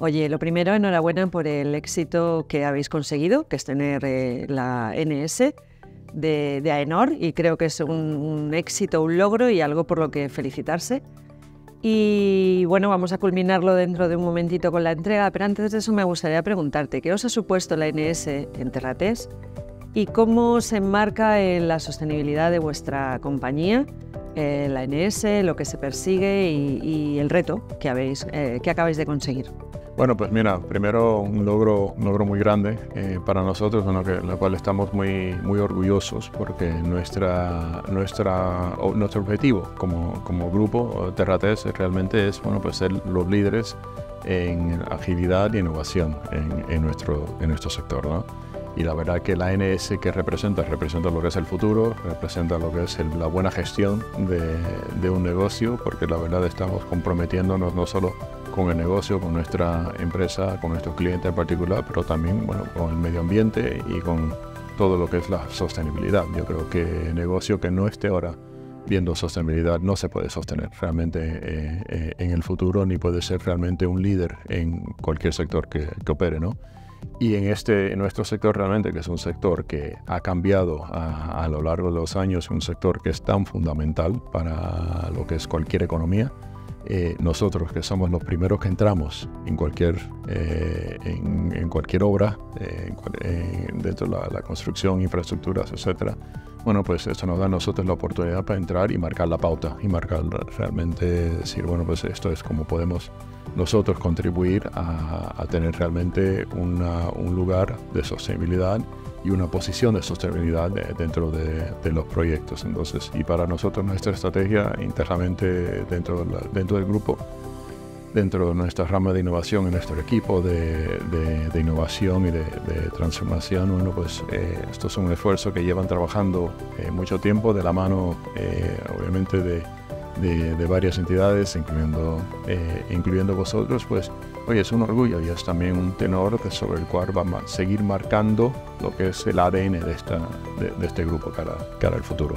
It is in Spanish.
Oye, lo primero, enhorabuena por el éxito que habéis conseguido, que es tener eh, la NS de, AENOR, y creo que es un, un éxito, un logro y algo por lo que felicitarse. Y bueno, vamos a culminarlo dentro de un momentito con la entrega, pero antes de eso me gustaría preguntarte, ¿qué os ha supuesto la NS en Terratés y cómo se enmarca en la sostenibilidad de vuestra compañía, eh, la NS, lo que se persigue y, el reto que, habéis, eh, que acabáis de conseguir? Bueno, pues mira, primero un logro, un logro muy grande eh, para nosotros, bueno, que, lo cual estamos muy, muy orgullosos porque nuestra, nuestra, nuestro objetivo como, como grupo Terrates realmente es bueno, pues ser los líderes en agilidad y innovación en, en nuestro, en nuestro sector. ¿no? y la verdad que la NS que representa, representa lo que es el futuro, representa lo que es la buena gestión de, de, un negocio, porque la verdad estamos comprometiéndonos no solo con el negocio, con nuestra empresa, con nuestros clientes en particular, pero también bueno, con el medio ambiente y con todo lo que es la sostenibilidad. Yo creo que negocio que no esté ahora viendo sostenibilidad no se puede sostener realmente eh, eh, en el futuro ni puede ser realmente un líder en cualquier sector que, que opere, ¿no? Y en, este, en nuestro sector realmente, que es un sector que ha cambiado a, a, lo largo de los años, un sector que es tan fundamental para lo que es cualquier economía, eh, nosotros que somos los primeros que entramos en cualquier, eh, en, cualquier obra, eh, dentro de la, construcción, infraestructuras, etcétera, bueno, pues eso nos da a nosotros la oportunidad para entrar y marcar la pauta y marcar realmente, decir, bueno, pues esto es como podemos nosotros contribuir a, tener realmente un lugar de sostenibilidad y una posición de sostenibilidad dentro de, los proyectos. Entonces, y para nosotros nuestra estrategia internamente dentro, dentro del grupo, dentro de nuestra rama de innovación, en nuestro equipo de, innovación y de, transformación, bueno, pues eh, esto es un esfuerzo que llevan trabajando eh, mucho tiempo de la mano, eh, obviamente, de de, varias entidades, incluyendo, eh, incluyendo vosotros, pues oye, es un orgullo y es también un tenor sobre el cual vamos a seguir marcando lo que es el ADN de, esta, de, este grupo cara, cara al futuro.